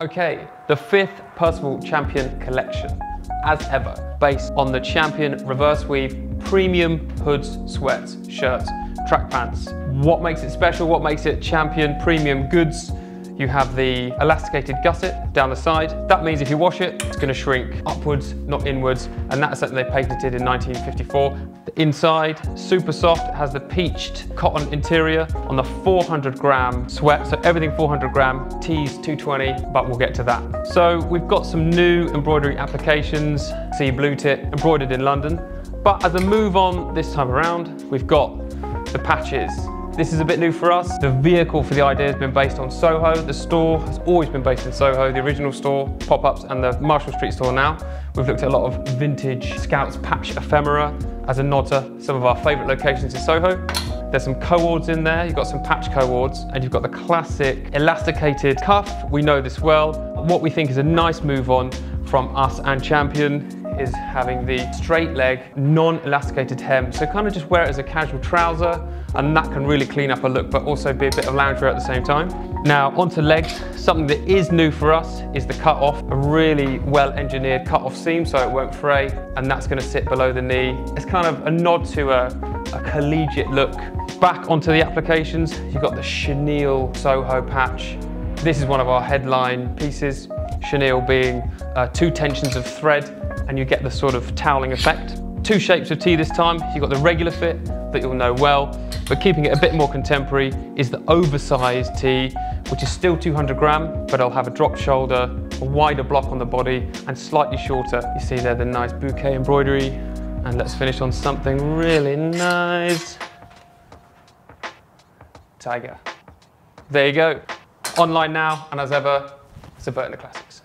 Okay, the fifth Percival Champion collection, as ever, based on the Champion reverse weave premium hoods, sweats, shirts, track pants. What makes it special? What makes it Champion premium goods? You have the elasticated gusset down the side. That means if you wash it, it's gonna shrink upwards, not inwards, and that's something they patented in 1954. The inside, super soft, has the peached cotton interior on the 400 gram sweat, so everything 400 gram, tees 220, but we'll get to that. So we've got some new embroidery applications, see blue tip, embroidered in London. But as a move on this time around, we've got the patches. This is a bit new for us. The vehicle for the idea has been based on Soho. The store has always been based in Soho, the original store, pop-ups, and the Marshall Street store now. We've looked at a lot of vintage Scouts patch ephemera as a nod to some of our favourite locations in Soho. There's some co-ords in there, you've got some patch co-ords, and you've got the classic elasticated cuff. We know this well. What we think is a nice move on from us and Champion is having the straight leg, non-elasticated hem. So kind of just wear it as a casual trouser and that can really clean up a look, but also be a bit of loungewear at the same time. Now onto legs, something that is new for us is the cut off, a really well engineered cut off seam so it won't fray and that's gonna sit below the knee. It's kind of a nod to a, a collegiate look. Back onto the applications, you've got the chenille Soho patch. This is one of our headline pieces, chenille being uh, two tensions of thread and you get the sort of toweling effect. Two shapes of tee this time. You've got the regular fit that you'll know well, but keeping it a bit more contemporary is the oversized tee, which is still 200 gram, but it'll have a drop shoulder, a wider block on the body, and slightly shorter. You see there the nice bouquet embroidery, and let's finish on something really nice. Tiger. There you go. Online now, and as ever, subverting Classics.